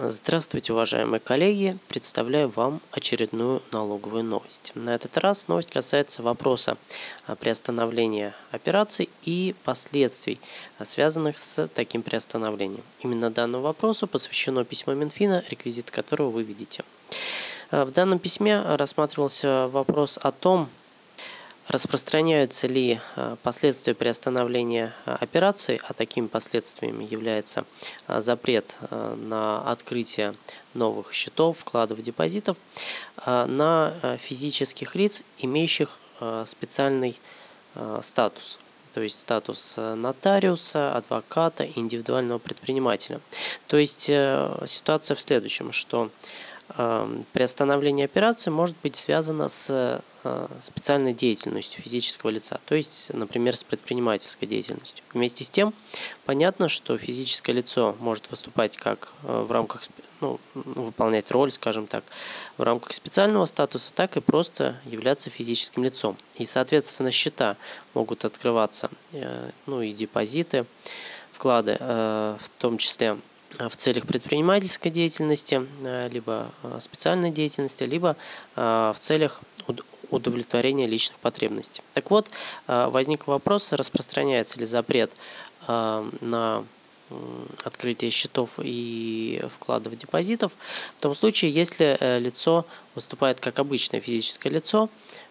Здравствуйте, уважаемые коллеги! Представляю вам очередную налоговую новость. На этот раз новость касается вопроса приостановления операций и последствий, связанных с таким приостановлением. Именно данному вопросу посвящено письмо Минфина, реквизит которого вы видите. В данном письме рассматривался вопрос о том, Распространяются ли э, последствия приостановления э, операции, а такими последствиями является э, запрет на открытие новых счетов, вкладов, депозитов, на физических лиц, имеющих специальный статус, то есть статус нотариуса, адвоката, индивидуального предпринимателя. То есть ситуация в следующем, что приостановление операции может быть связано с Э, специальной деятельностью физического лица, то есть, например, с предпринимательской деятельностью. Вместе с тем, понятно, что физическое лицо может выступать как э, в рамках, ну, выполнять роль, скажем так, в рамках специального статуса, так и просто являться физическим лицом. И, соответственно, счета могут открываться, э, ну и депозиты, вклады, в том числе в целях предпринимательской деятельности, либо специальной деятельности, либо в целях удовлетворения личных потребностей. Так вот, э, возник вопрос, распространяется ли запрет э, на открытие счетов и вкладов депозитов в том случае, если э, лицо выступает как обычное физическое лицо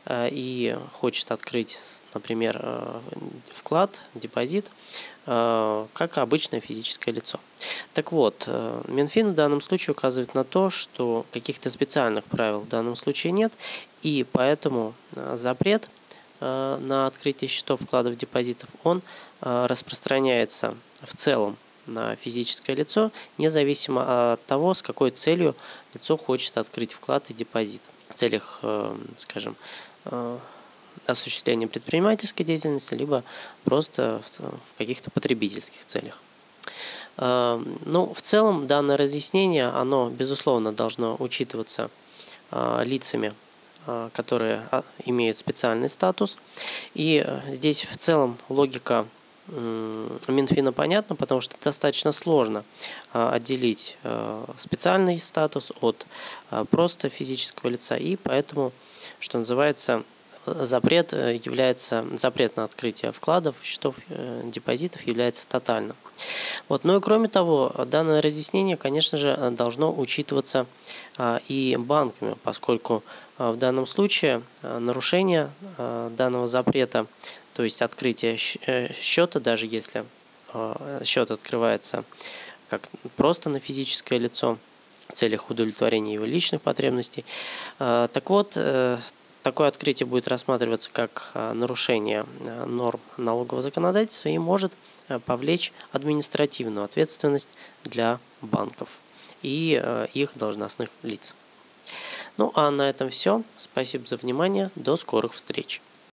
и хочет открыть, например, вклад, депозит, как обычное физическое лицо. Так вот, Минфин в данном случае указывает на то, что каких-то специальных правил в данном случае нет, и поэтому э, запрет э, на открытие счетов вкладов депозитов, он э, распространяется в целом на физическое лицо, независимо от того, с какой целью лицо хочет открыть вклад и депозит. В целях, скажем, осуществления предпринимательской деятельности, либо просто в каких-то потребительских целях. Ну, в целом, данное разъяснение, оно, безусловно, должно учитываться лицами, которые а, имеют специальный статус. И э, здесь в целом логика Минфина понятна, потому что достаточно сложно а, отделить э, специальный статус от просто физического лица, и поэтому, что называется, запрет э, является запрет на открытие вкладов, счетов, депозитов является тотальным. Вот. Ну и кроме того, данное разъяснение, конечно же, должно учитываться и банками, поскольку а, в данном случае а, нарушение а, данного запрета, то есть открытие э, счета, даже если счет открывается как просто на физическое лицо в целях удовлетворения его личных потребностей. Так вот, э, такое открытие будет рассматриваться как нарушение норм налогового законодательства и может повлечь административную ответственность для банков и их должностных лиц. Ну а на этом все. Спасибо за внимание. До скорых встреч.